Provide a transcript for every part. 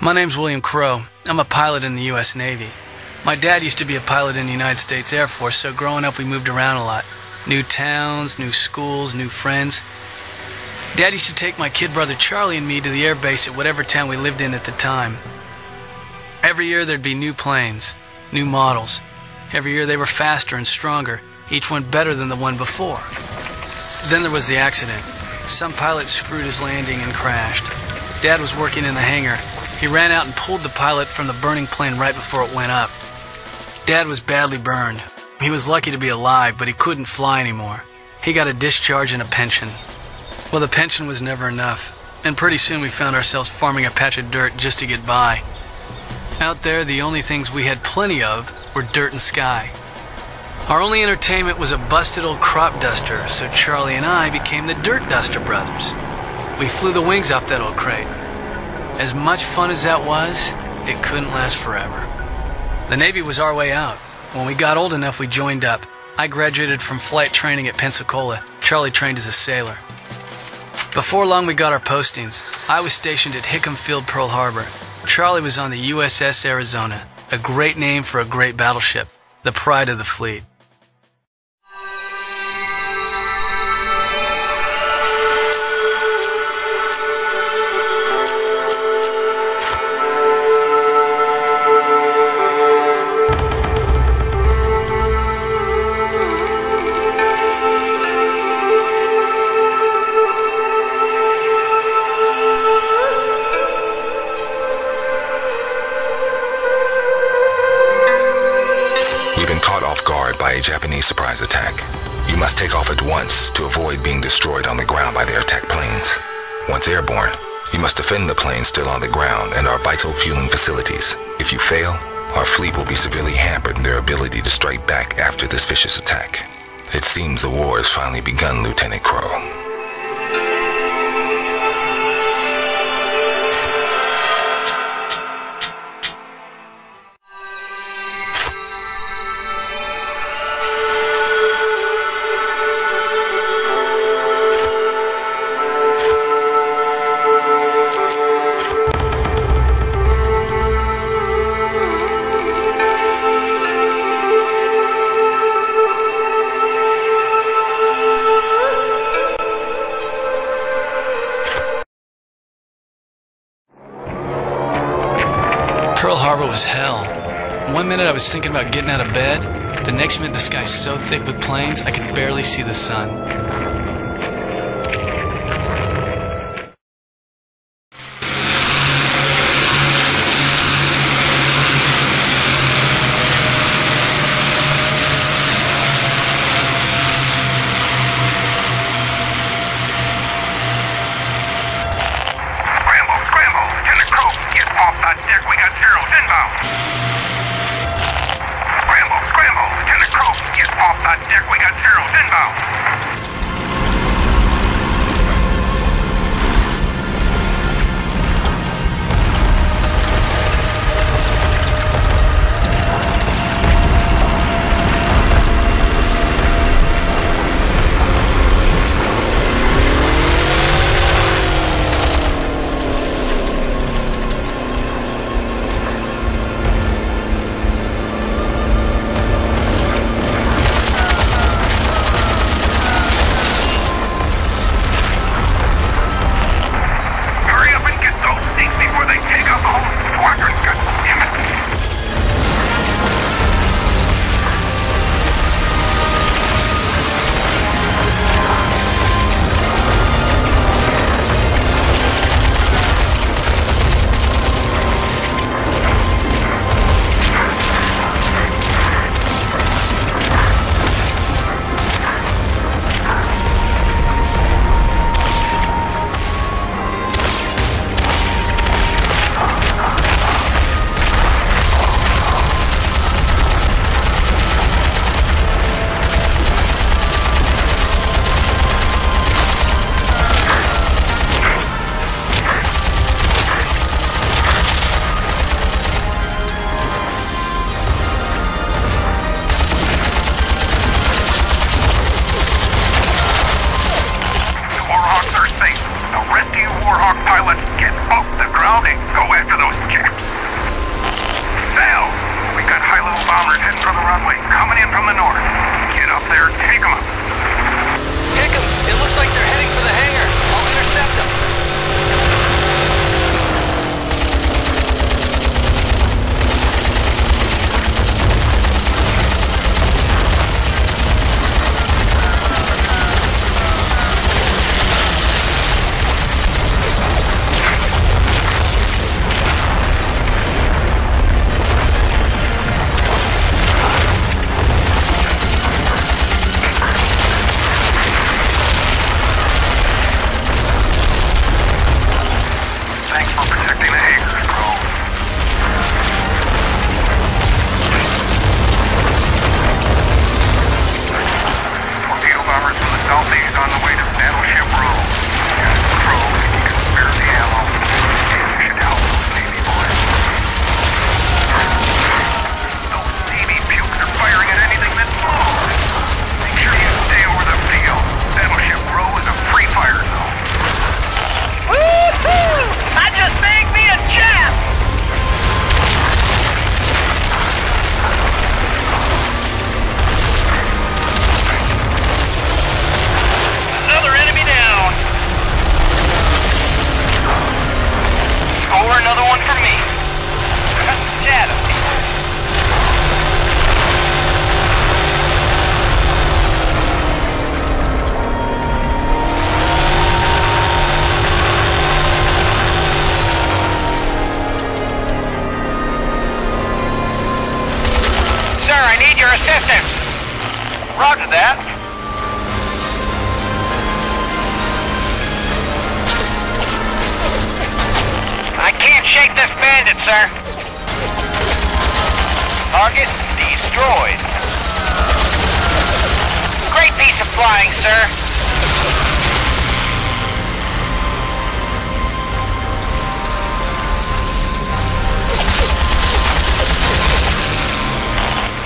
My name's William Crow. I'm a pilot in the U.S. Navy. My dad used to be a pilot in the United States Air Force, so growing up we moved around a lot. New towns, new schools, new friends. Dad used to take my kid brother Charlie and me to the air base at whatever town we lived in at the time. Every year there'd be new planes, new models. Every year they were faster and stronger, each one better than the one before. Then there was the accident. Some pilot screwed his landing and crashed. Dad was working in the hangar. He ran out and pulled the pilot from the burning plane right before it went up. Dad was badly burned. He was lucky to be alive, but he couldn't fly anymore. He got a discharge and a pension. Well, the pension was never enough, and pretty soon we found ourselves farming a patch of dirt just to get by. Out there, the only things we had plenty of were dirt and sky. Our only entertainment was a busted old crop duster, so Charlie and I became the Dirt Duster Brothers. We flew the wings off that old crate. As much fun as that was, it couldn't last forever. The Navy was our way out. When we got old enough, we joined up. I graduated from flight training at Pensacola. Charlie trained as a sailor. Before long, we got our postings. I was stationed at Hickam Field, Pearl Harbor. Charlie was on the USS Arizona, a great name for a great battleship, the pride of the fleet. Surprise attack. You must take off at once to avoid being destroyed on the ground by their attack planes. Once airborne, you must defend the planes still on the ground and our vital fueling facilities. If you fail, our fleet will be severely hampered in their ability to strike back after this vicious attack. It seems the war has finally begun, Lieutenant Crow. Was hell. One minute I was thinking about getting out of bed, the next minute the sky's so thick with planes I could barely see the sun. Roger that. I can't shake this bandit, sir. Target destroyed. Great piece of flying, sir.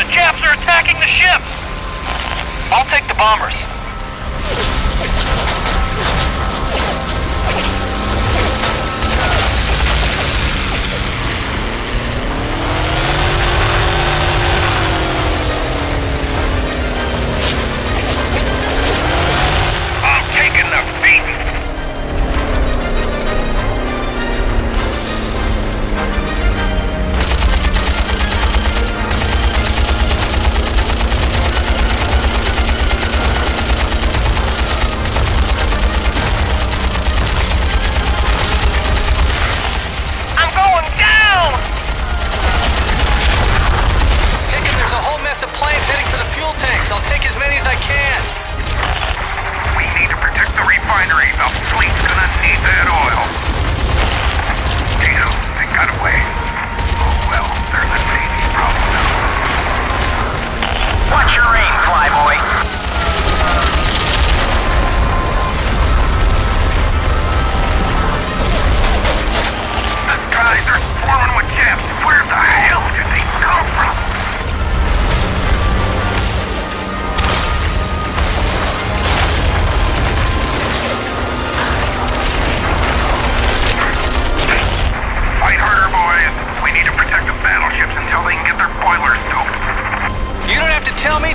The Japs are attacking the ships. I'll take the bombers.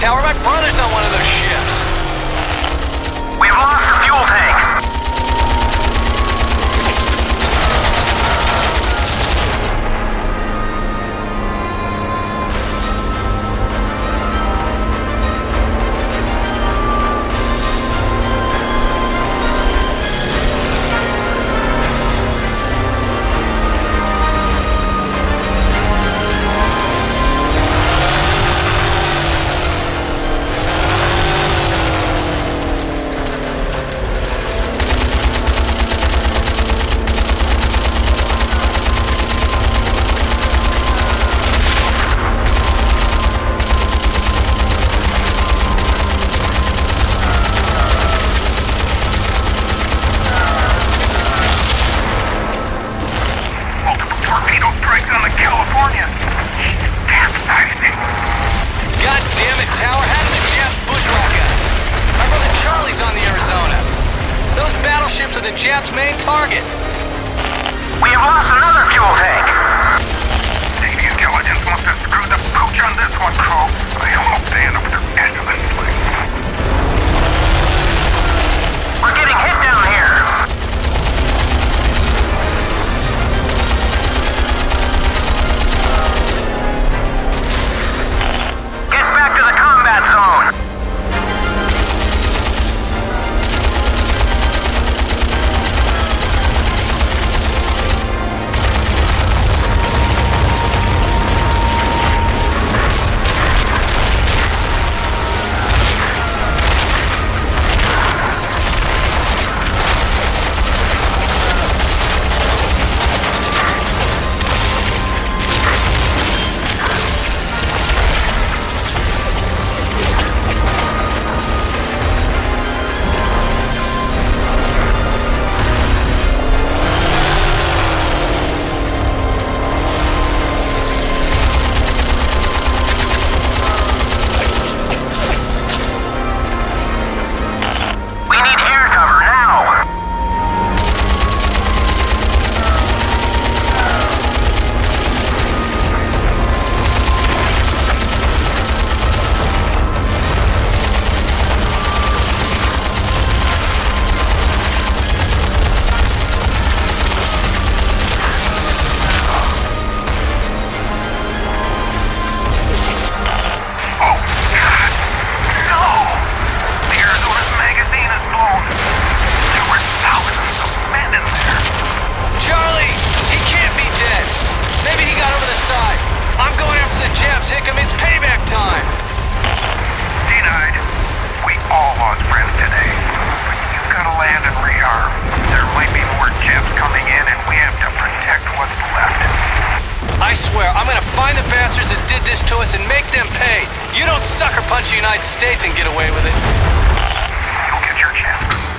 tower. My brother's on one of those ships. Hickam, it's payback time! Denied. We all lost friends today. But you've got to land and rearm. There might be more jets coming in, and we have to protect what's left. I swear, I'm gonna find the bastards that did this to us and make them pay. You don't sucker punch the United States and get away with it. You'll get your chance.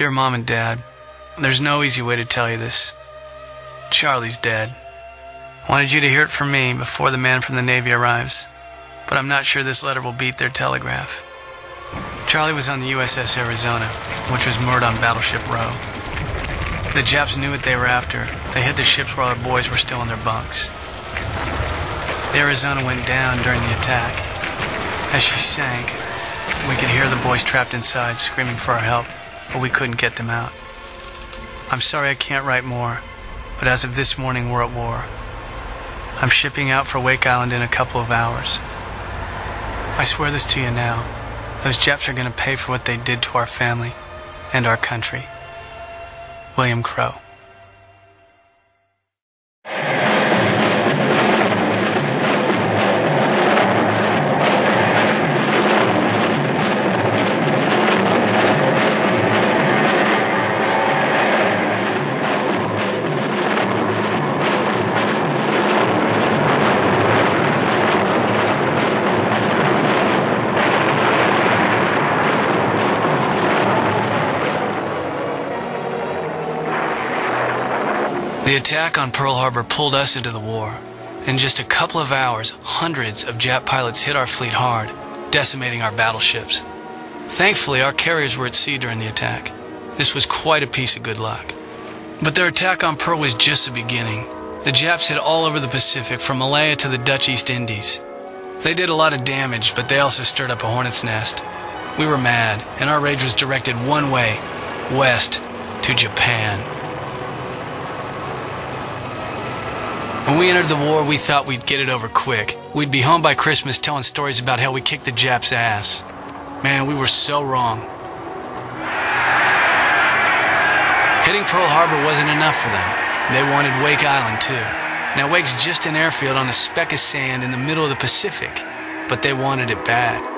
Dear Mom and Dad, there's no easy way to tell you this. Charlie's dead. Wanted you to hear it from me before the man from the Navy arrives, but I'm not sure this letter will beat their telegraph. Charlie was on the USS Arizona, which was moored on Battleship Row. The Japs knew what they were after. They hit the ships while our boys were still in their bunks. The Arizona went down during the attack. As she sank, we could hear the boys trapped inside screaming for our help, but we couldn't get them out. I'm sorry I can't write more, but as of this morning, we're at war. I'm shipping out for Wake Island in a couple of hours. I swear this to you now. Those Japs are going to pay for what they did to our family and our country. William Crow. Attack on Pearl Harbor pulled us into the war. In just a couple of hours, hundreds of Jap pilots hit our fleet hard, decimating our battleships. Thankfully, our carriers were at sea during the attack. This was quite a piece of good luck. But their attack on Pearl was just the beginning. The Japs hit all over the Pacific, from Malaya to the Dutch East Indies. They did a lot of damage, but they also stirred up a hornet's nest. We were mad, and our rage was directed one way west to Japan. When we entered the war, we thought we'd get it over quick. We'd be home by Christmas telling stories about how we kicked the Japs' ass. Man, we were so wrong. Hitting Pearl Harbor wasn't enough for them. They wanted Wake Island, too. Now, Wake's just an airfield on a speck of sand in the middle of the Pacific, but they wanted it bad.